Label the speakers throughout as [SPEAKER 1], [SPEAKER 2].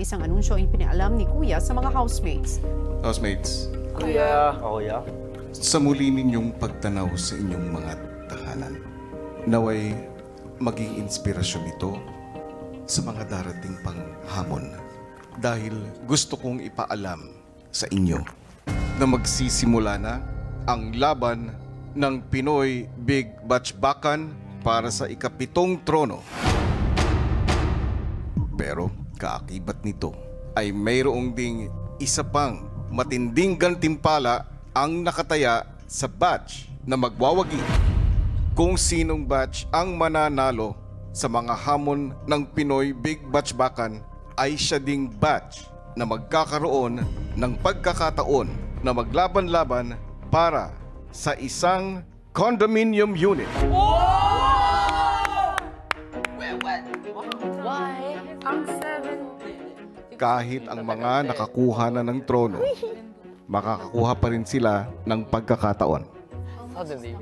[SPEAKER 1] Isang anunsyo ang pinalam ni Kuya sa mga housemates.
[SPEAKER 2] Housemates,
[SPEAKER 3] Kuya. Oh, yeah.
[SPEAKER 2] sa muli ninyong pagtanaw sa inyong mga tahanan, naway maging inspirasyon ito sa mga darating pang hamon. Dahil gusto kong ipaalam sa inyo na magsisimula na ang laban ng Pinoy Big Batchbakan para sa ikapitong trono. Pero kaakibat nito ay mayroong ding isa pang matinding gantimpala ang nakataya sa batch na magwawagi. Kung sinong batch ang mananalo sa mga hamon ng Pinoy Big Batch Bakan ay siya ding batch na magkakaroon ng pagkakataon na maglaban-laban para sa isang condominium unit. Kahit ang mga nakakuha na ng trono, makakakuha pa rin sila ng pagkakataon.
[SPEAKER 3] Suddenly,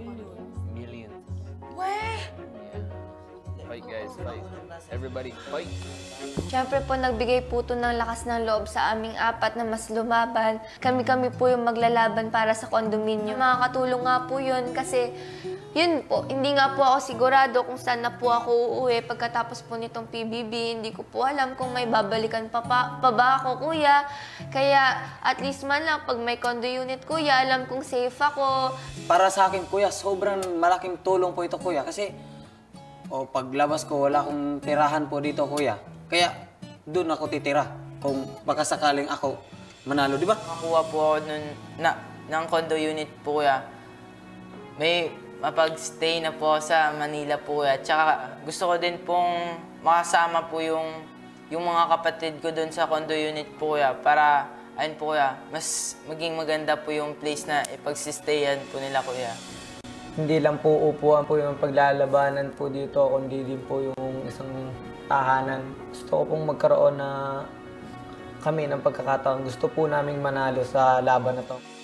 [SPEAKER 3] guys, fight. Everybody, fight.
[SPEAKER 4] Siyempre po, nagbigay po ito ng lakas ng loob sa aming apat na mas lumaban. Kami-kami po yung maglalaban para sa kondominyo. Makakatulong nga po yun kasi yun po, hindi nga po ako sigurado kung saan na po ako uuwi pagkatapos po nitong PBB. Hindi ko po alam kung may babalikan pa, pa, pa ba ako, kuya. Kaya at least man lang, pag may condo unit, kuya, alam kong safe ako.
[SPEAKER 5] Para sa akin, kuya, sobrang malaking tulong po ito, kuya. Kasi, o paglabas ko, wala akong tirahan po dito, kuya. Kaya, doon ako titira. Kung baka sakaling ako manalo, di ba?
[SPEAKER 6] Nakakuha po ako nun, na, ng condo unit po kuya. May mapag-stay na po sa Manila po kuya. Tsaka gusto ko din pong makasama po yung, yung mga kapatid ko doon sa condo unit po kuya. Para, ayun po kuya, mas maging maganda po yung place na ipagsistayan po nila kuya.
[SPEAKER 7] Hindi lang po upuan po yung paglalabanan po dito, kundi din po yung isang tahanan. Gusto ko pong magkaroon na kami ng pagkakataon. Gusto po naming manalo sa laban na to.